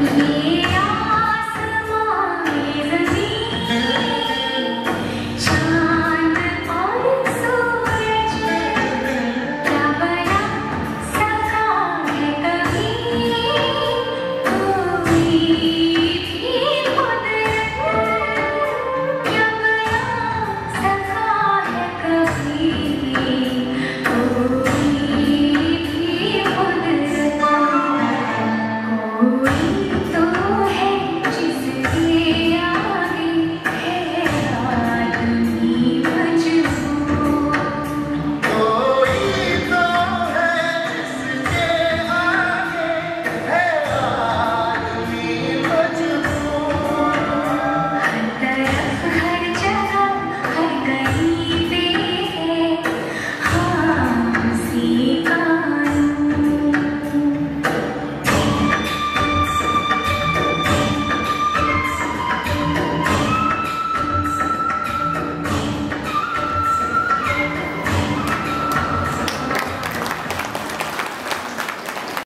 Yeah.